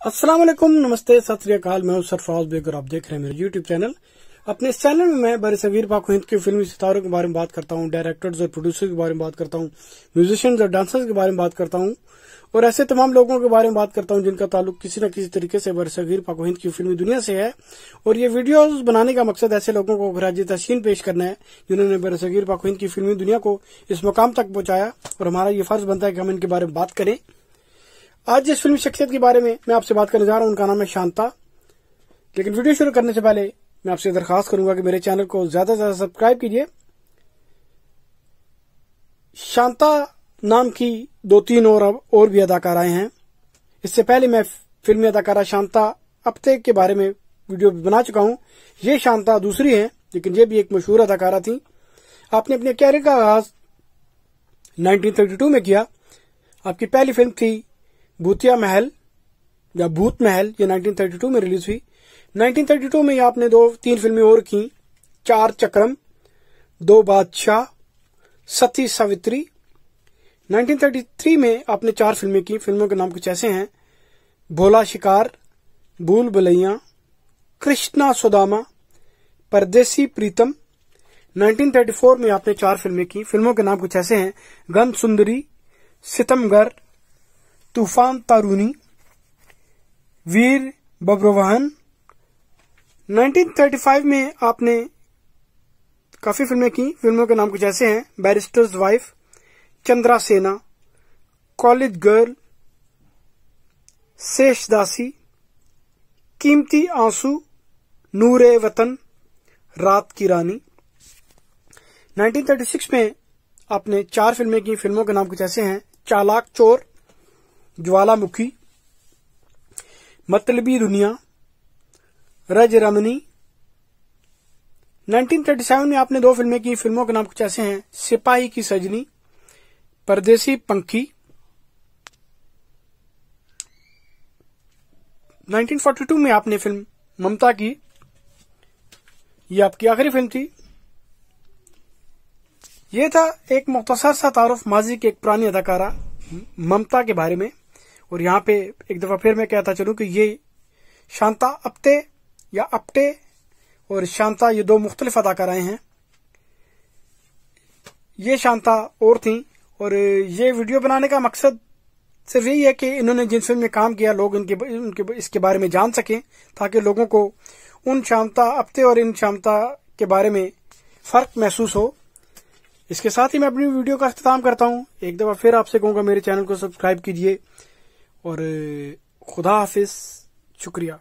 अस्सलाम वालेकुम नमस्ते, सत श्रीकाल मैं हूँ सरफराज बेग और आप देख रहे हैं मेरे यूट्यूब चैनल अपने इस चैनल में मैं बर सगीर पाक हिंद के फिल्मी सितारों के बारे में बात करता हूँ डायरेक्टर्स और प्रोड्यूसर के बारे में बात करता हूँ म्यूजिशियंस और डांसर्स के बारे में बात करता हूँ, और ऐसे तमाम लोगों के बारे में बात करता हूँ जिनका ताल्लुक किसी न किसी तरीके से बर सगीर पाक हिंद की फिल्मी दुनिया से है। और ये वीडियोज़ बनाने का मकसद ऐसे लोगों को खराज तहसीन पेश करना है, जिन्होंने बर सगीर पाक हिंद की फिल्मी दुनिया को इस मुकाम तक पहुँचाया, और हमारा ये फ़र्ज़ बनता है कि हम इनके बारे में बात करें। आज जिस फ़िल्म शख्सियत के बारे में मैं आपसे बात करने जा रहा हूँ। उनका नाम है शांता। लेकिन वीडियो शुरू करने से पहले मैं आपसे दरखास्त करूँगा कि मेरे चैनल को ज़्यादा से ज़्यादा सब्सक्राइब कीजिए। शांता नाम की दो तीन और और भी अदाकाराएँ हैं। इससे पहले मैं फिल्मी अदाकारा शांता अपते के बारे में वीडियो बना चुका हूँ। ये शांता दूसरी है, लेकिन ये भी एक मशहूर अदाकारा थी। आपने अपने कैरियर का आगाज़ 1932 में किया। आपकी पहली फ़िल्म थी भूतिया महल, या भूत महल, ये 1932 में रिलीज़ हुई। 1932 में आपने दो, तीन फ़िल्में और की। चार चक्रम, दो बादशाह, सती सावित्री। 1933 में आपने चार फ़िल्में की। फ़िल्मों के नाम कुछ ऐसे हैं। भोला शिकार, भूल भलैया, कृष्णा सुदामा, परदेसी प्रीतम। 1934 में आपने चार फ़िल्में की। फ़िल्मों के नाम कुछ ऐसे हैं। गन सुंदरी, सितमगर तूफ़ान तारूनी, वीर बब्रवाहन 1935 में आपने काफ़ी फ़िल्में की। फ़िल्मों के नाम कुछ ऐसे हैं। बैरिस्टर्स वाइफ, चंद्रा सेना, कॉलेज गर्ल, शेष दासी, कीमती आँसू, नूरे वतन, रात की रानी। 1936 में आपने चार फ़िल्में की। फ़िल्मों के नाम कुछ ऐसे हैं। चालाक चोर ज्वालामुखी, मतलबी दुनिया, रज रमनी। 1937 में आपने दो फ़िल्में की, फ़िल्मों के नाम कुछ ऐसे हैं, सिपाही की सजनी, परदेसी पंखी। 1942 में आपने फ़िल्म ममता की, ये आपकी आखिरी फ़िल्म थी। ये था एक मुख्तसर सा तारुफ माजी की एक पुरानी अदाकारा, ममता के बारे में। और यहाँ पे एक दफ़ा फिर मैं कहता चलूँ कि ये शांता अपते या अपटे और शांता ये दो मुख्तलिफ़ अदाकाराएँ हैं। ये शांता और थी और ये वीडियो बनाने का मकसद सिर्फ़ यही है कि इन्होंने जिन फ़िल्म में काम किया, लोग इनके उनके इसके बारे में जान सकें ताकि लोगों को उन शांता अपते और इन शांता के बारे में फ़र्क महसूस हो। इसके साथ ही मैं अपनी वीडियो का अख्ताम करता हूँ। एक दफ़ा फिर आपसे कहूँगा, मेरे चैनल को सब्सक्राइब कीजिए। और खुदा हाफिज शुक्रिया।